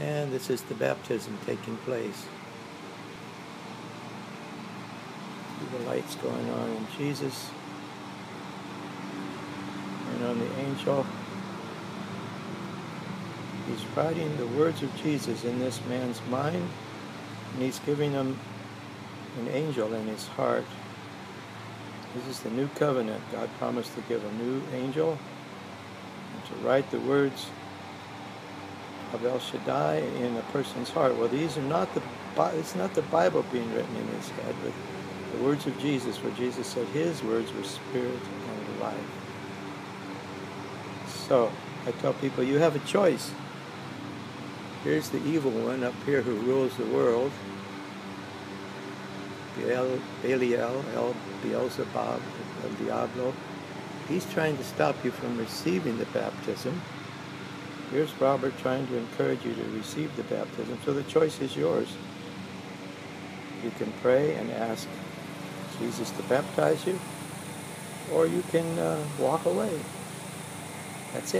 And this is the baptism taking place. See the lights going on in Jesus and on the angel. He's writing the words of Jesus in this man's mind, and he's giving him an angel in his heart. This is the new covenant. God promised to give a new angel and to write the words of El Shaddai in a person's heart. Well, these are not the it's not the Bible being written in his head, but the words of Jesus, where Jesus said his words were spirit and life. So I tell people, you have a choice. Here's the evil one up here who rules the world. Belial, El Beelzebub, El Diablo. He's trying to stop you from receiving the baptism. Here's Robert trying to encourage you to receive the baptism. So the choice is yours. You can pray and ask Jesus to baptize you, or you can uh, walk away. That's it.